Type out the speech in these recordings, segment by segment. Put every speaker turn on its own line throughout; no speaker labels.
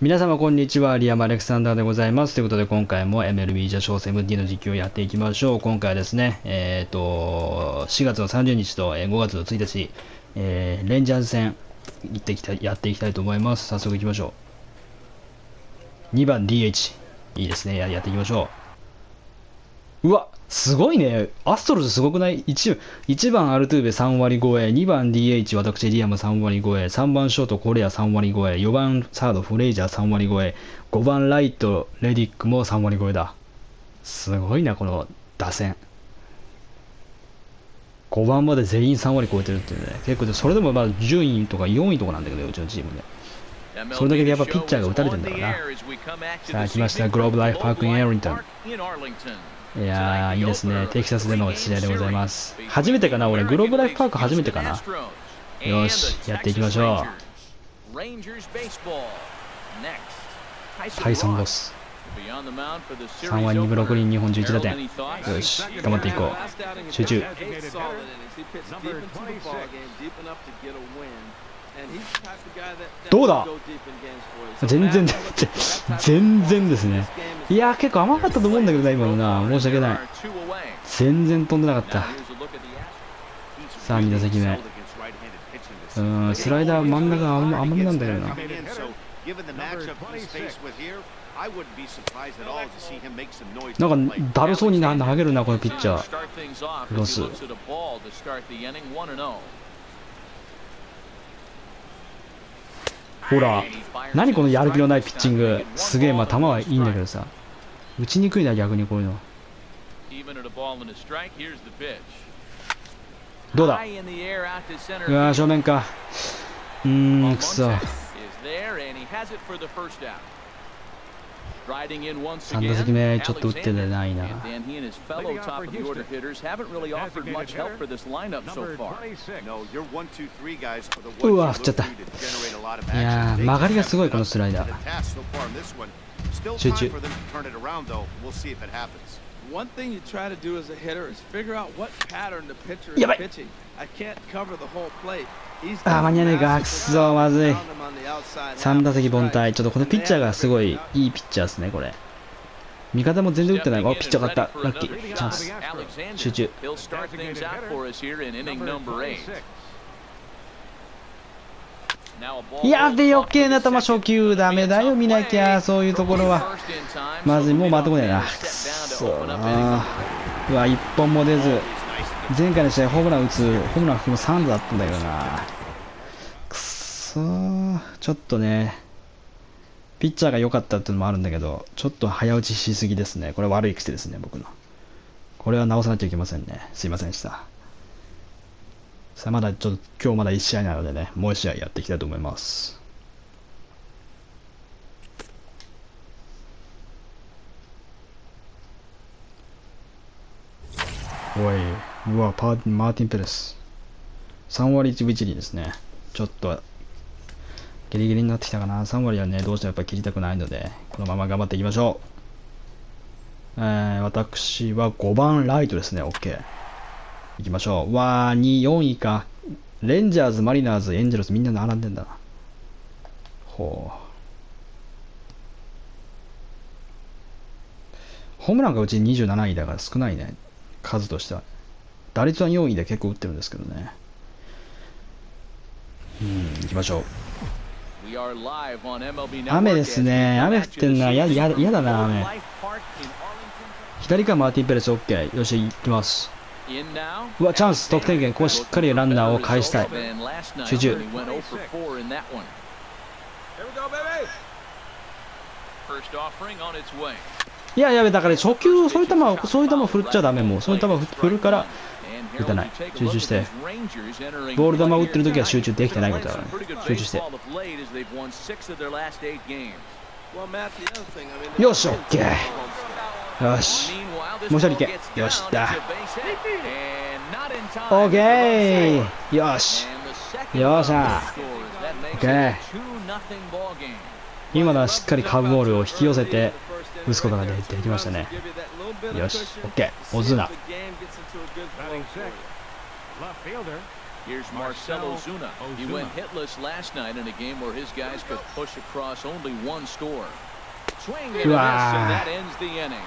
皆様こんにちは、リアム・アレクサンダーでございます。ということで今回も MLB ジャショー 7D の実況をやっていきましょう。今回はですね、えっ、と、4月の30日と5月の1日、えーレンジャーズ戦行ってきた、やっていきたいと思います。早速行きましょう。2番 DH。いいですね。やっていきましょう。うわ、すごいね。アストロズすごくない？1, ?1 番アルトゥーベ3割超え、2番 DH 私リアム3割超え、3番ショートコレア3割超え、4番サードフレイジャー3割超え、5番ライトレディックも3割超えだ。すごいな、この打線。5番まで全員3割超えてるっていうね。結構、それでもまあ順位とか4位とかなんだけど、うちのチームで。それだけでやっぱピッチャーが打たれてんだろうな。さあ来ましたグローブライフパークインエリントンいやー、いいですね。テキサスでの試合でございます。初めてかな俺、グローブライフパーク初めてかなよし、やっていきましょう。タイソン・ロス。3
3
割2
割2分
分6
6
厘、
厘、
2本11打
日本11打
点
点。。
よし、頑張っていこう。集中。どうだ？全然、全然ですね。いやー、結構甘かったと思うんだけどな、今のな。申し訳ない。全然飛んでなかった。さあ、2打席目。うーん、スライダー真ん中甘甘めなんだけどな。なんかだるそうにな投げるな、このピッチャー。ロス。ほら、何このやる気のないピッチング。すげえ、まあ球はいいんだけどさ。打ちにくいな、逆にこういうの。どうだ？うわ、正面か。うーん、くそ。
3打席目ちょっと打ってないな。
うわ、振っちゃった。いやー、曲がりがすごい、このスライダー。集中。やばい。
や。
あ間に合わないか、くそ、まずい。3打席凡退。ちょっとこのピッチャーがすごいいいピッチャーですね、これ。味方も全然打ってない。おピッチャー勝った。ラッキー。チャンス。集中。
い
やで余計な球初球だめだよ見なきゃそういうところはまずいもう待って
こ
な
いな
そ
うだ
なうわ1本も出ず前回の試合ホームラン打つホームラン含む3度だったんだけどな。くそー。ちょっとねピッチャーが良かったっていうのもあるんだけどちょっと早打ちしすぎですね。これ悪い癖ですね僕の。これは直さなきゃいけませんね。すいませんでした。さあまだちょっと今日まだ1試合なのでねもう1試合やっていきたいと思います。おい。うわパーマーティン・ペレス。3割1分1厘ですね。ちょっとギリギリになってきたかな。3割はねどうしてもやっぱ切りたくないのでこのまま頑張っていきましょう。えー、私は5番ライトですね。OK いきましょう。うわー2 4位か。レンジャーズマリナーズエンジェルスみんな並んでんだな。ほう。ホームランがうち27位だから少ないね。数としては。打率は4位で結構打ってるんですけどね。うん行きましょう。雨ですね。雨降ってんな。やややだな雨。左からマーティン・ペレス OK よし行きます。うわチャンス。得点圏。ここしっかりランナーを返したい。集中.いやいやだから初球そういう球をそういう球を振っちゃダメもう。そういう球を振るから打たない。集中してボール球を打ってる時は集中できてないことだからね集中して。よし OK よしもう一人いけよしだ OK よしよっしゃ OK 今のはしっかりカーブボールを引き寄せて打つことがでできましたねよし OK オズナ.
Here's Marcelo Zuna. He went hitless last night in a game where his guys could push across only one score. Swing and a miss, and that ends the inning.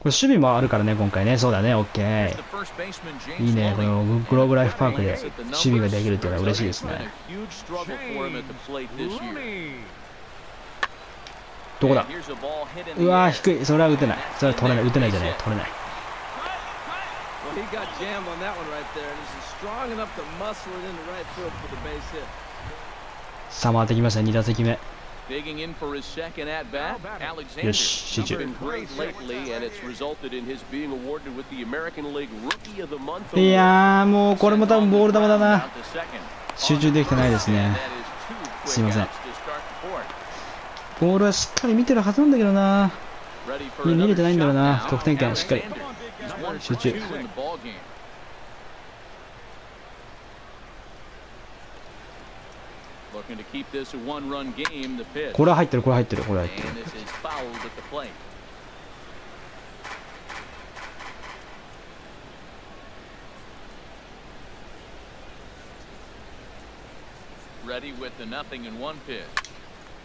これ守備もあるからね、今回ね。そうだね、オッケ
The
ー。
first baseman, James
いいね、こ.のグローブライフパークで守備ができるっていうのは嬉しいですね。
Huge struggle for him at the plate this year.
どこだ？うわ低い。それは打てない。それは取れない。打てないじゃない。取れない。さまってきました。2打席目。よし、集中。いやー、もうこれも多分ボール球だな。集中できてないですね、すいません。ボールはしっかり見てるはずなんだけどな。見れてないんだろうな。得点圏、しっかり。集中。これ入ってる、これ入ってる、これ入ってる。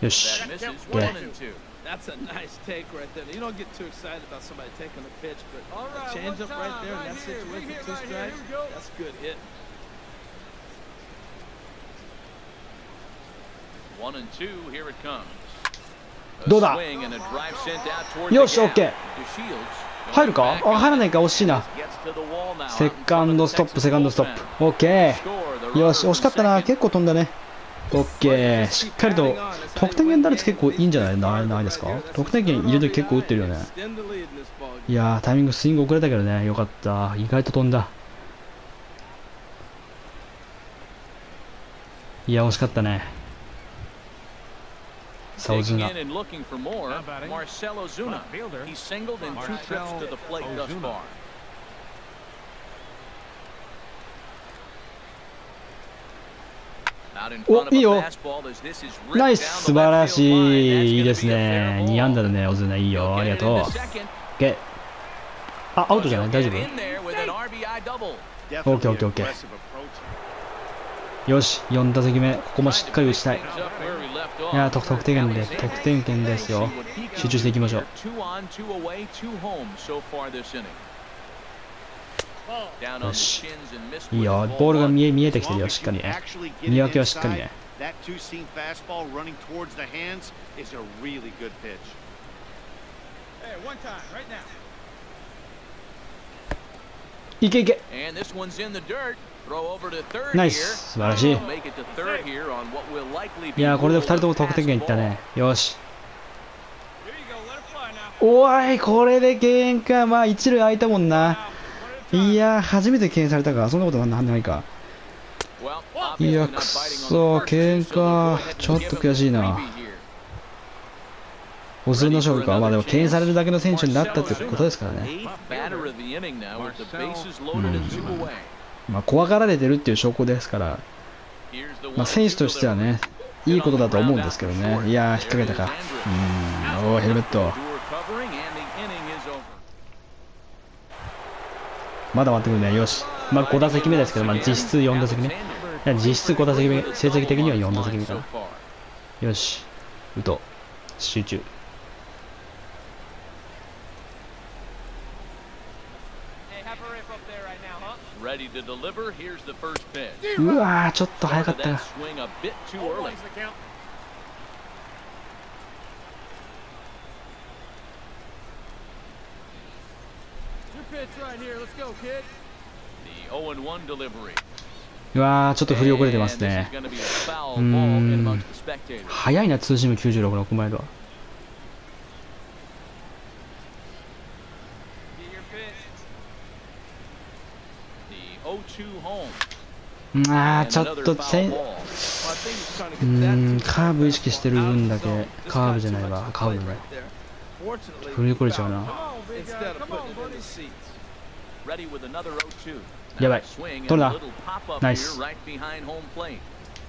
よし。どうだ？よし、
OK。
入るか？あ入らないか、惜しいな。セカンドストップ、セカンドストップ。OK。よし、惜しかったな。結構飛んだね。オッケー。しっかりと、得点圏打率結構いいんじゃない？ないないですか？得点圏いるとき結構打ってるよね。いやー、タイミングスイング遅れたけどね。よかった。意外と飛んだ。いや、惜しかったね。サオズナ
in。and looking for more,
Now batting.
Marcelo Zuna.
Left fielder.
He's singled in two trips to the plate thus
Ozuna.
far. Out in
お、いいよ。ナイス、素晴らしい。いいですね。2安打だね、オズナ。いいよ。ありがとう。OK。あ、アウトじゃない？大丈夫 ?OK、OK、OK。よし、4打席目。ここもしっかり打ちたい。いや得、得点圏で、得点圏ですよ。集中していきましょう。よし。いいよ。ボールが見え,見えてきてるよ。しっかり。見分けはしっかりね。いけいけ。ナイス素晴らしい。いやこれで2人とも得点源いったね。よし。おいこれでゲームかまあ1塁空いたもんな。いや初めて敬遠されたかそんなことはなんでないか。いやくそ敬遠かちょっと悔しいな。
お
釣りの勝負か。まあでも敬遠されるだけの選手になったってことですからね、
うん。
まあ、怖がられてるっていう証拠ですから、まあ、選手としてはねいいことだと思うんですけどね。いやー引っ掛けたか。うん。おおヘルメット。まだ待ってくるね。よし。まあ5打席目ですけど、まあ実質4打席目。実質5打席目、成績的には4打席目かな。よし。打とう。集中。うわ、ちょっと早かったな。うわーちょっと振り遅れてますね。うん。早いな、ツーシーム96のコマイルは。あーちょっとせうんカーブ意識してる分だけ。カーブじゃないわ、カーブじゃない。振り遅れちゃうな。
Instead of putting it in the seats.
Ready with another 0-2.
やばい取るな
behind home plate.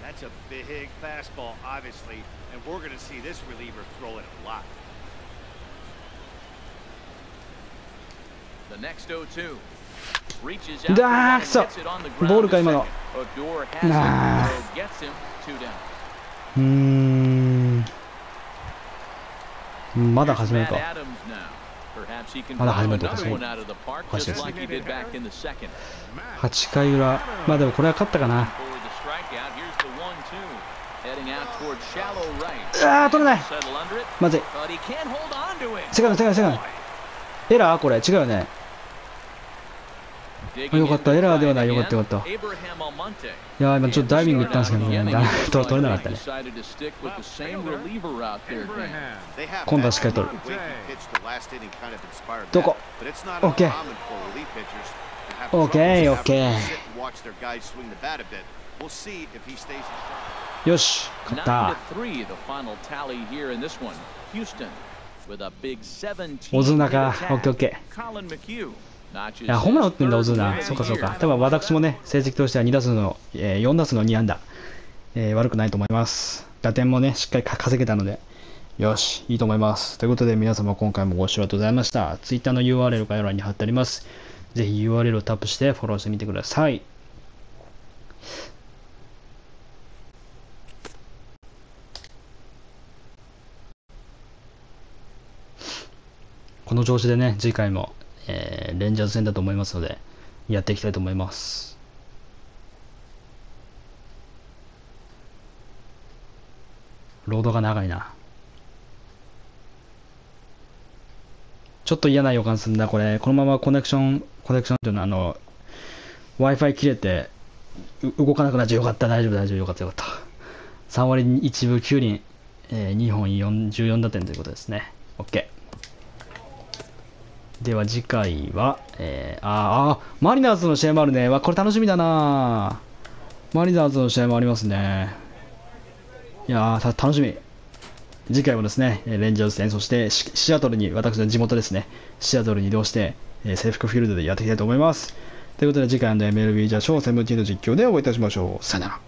That's a big fastball, obviously, and we're going to see this reliever throw it a lot.
The next 0-2. Reaches out
Ah,
and
so-
hits it on the ground
ボールか今の
second. Odor has it.
Nah.
So gets him two down.
うーんまだ始める
Matt
かまだ始まるとか、そいです
ね。
8回裏、まあでもこれは勝ったかな。ああ、取れない。まずい。セカンド、セカ、エラーこれ、違うよね。
あ、
よかった、エラーではない、よかった、よかった。いや、今ちょっとダイビング行ったんですけど、もうダメと取れなかったね。今度はしっかり取る。どこ
?OK。OK、OK。
よし、勝った。
よし、勝った。
オズナカ、
OK、
OK。ッケーオッケ
Colin McHugh
ーいやホームラン打ってんだオズナ
notches
そうかそうか多分私もね成績としては2打数の、えー4打数の2安打、えー悪くないと思います打点もねしっかり稼げたのでよしいいと思いますということで皆様今回もご視聴ありがとうございました Twitter の URL 概要欄に貼ってありますぜひ URL をタップしてフォローしてみてくださいこの調子でね、次回も、えーレンジャーズ戦だと思いますので、やっていきたいと思います。ロードが長いな。ちょっと嫌な予感するんだ、これ。このままコネクション、コネクションっていうのは、あの、Wi-Fi 切れて、動かなくなっちゃうよかった、大丈夫、大丈夫、よかった、よかった。3割1分9厘、え2本4 14打点ということですね。OK。では次回は、えー、ああ、マリナーズの試合もあるね。わ、これ楽しみだなマリナーズの試合もありますね。いやー、た楽しみ。次回もですね、えレンジャーズ戦、そしてシシアトルに、私の地元ですね、シアトルに移動して、えー、制服フィールドでやっていきたいと思います。ということで次回の MLB ジャーショーセブンティーの実況でお会いいたしましょう。さよなら。